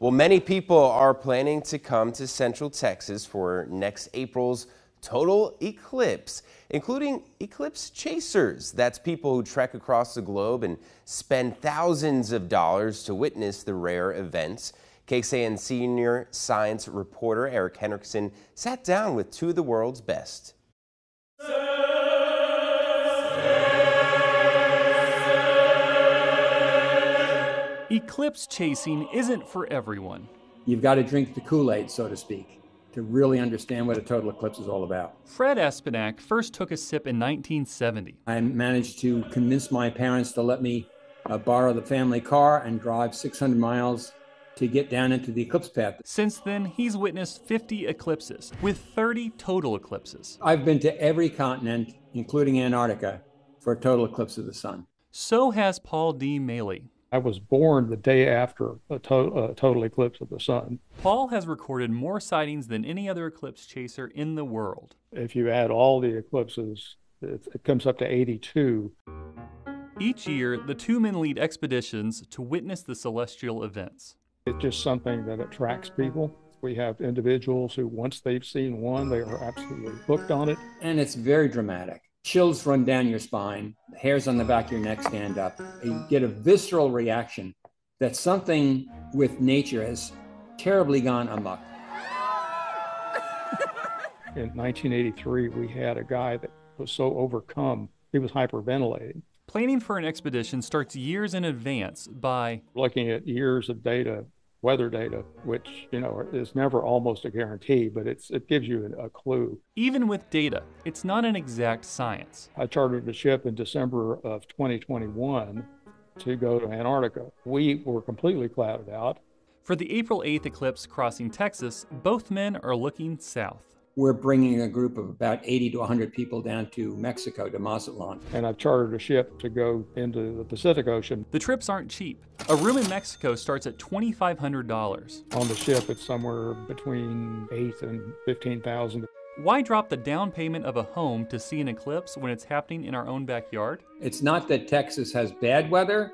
Well, many people are planning to come to Central Texas for next April's total eclipse, including eclipse chasers. That's people who trek across the globe and spend thousands of dollars to witness the rare events. KXAN senior science reporter Eric Hendrickson sat down with two of the world's best. Eclipse chasing isn't for everyone. You've got to drink the Kool Aid, so to speak, to really understand what a total eclipse is all about. Fred Espenak first took a sip in 1970. I managed to convince my parents to let me uh, borrow the family car and drive 600 miles to get down into the eclipse path. Since then, he's witnessed 50 eclipses, with 30 total eclipses. I've been to every continent, including Antarctica, for a total eclipse of the sun. So has Paul D. Maley. I was born the day after a, to- a total eclipse of the sun. Paul has recorded more sightings than any other eclipse chaser in the world. If you add all the eclipses, it, it comes up to 82. Each year, the two men lead expeditions to witness the celestial events. It's just something that attracts people. We have individuals who, once they've seen one, they are absolutely hooked on it. And it's very dramatic. Chills run down your spine, hairs on the back of your neck stand up. You get a visceral reaction that something with nature has terribly gone amok. In 1983, we had a guy that was so overcome, he was hyperventilating. Planning for an expedition starts years in advance by Looking at years of data, weather data, which, you know, is never almost a guarantee, but it's, it gives you a, clue. even with data, it's not an exact science. I chartered a ship in December of 2021 to go to Antarctica. We were completely clouded out. For the April 8th eclipse crossing Texas, both men are looking south. We're bringing a group of about 80 to 100 people down to Mexico, to Mazatlan. And I've chartered a ship to go into the Pacific Ocean. The trips aren't cheap. A room in Mexico starts at $2,500. On the ship, it's somewhere between eight and 15,000. Why drop the down payment of a home to see an eclipse when it's happening in our own backyard? It's not that Texas has bad weather,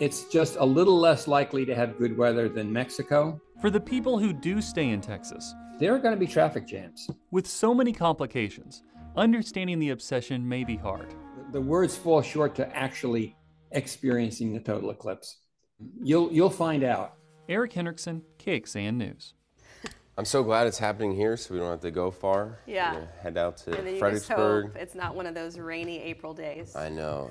it's just a little less likely to have good weather than Mexico. For the people who do stay in Texas, There are going to be traffic jams. with so many complications, understanding the obsession may be hard. The words fall short to actually experiencing the total eclipse. You'll, you'll find out. Eric Hendrickson, KXAN News. I'm so glad it's happening here so we don't have to go far. Yeah. Head out to And then you just Fredericksburg. hope it's not one of those rainy April days. I know.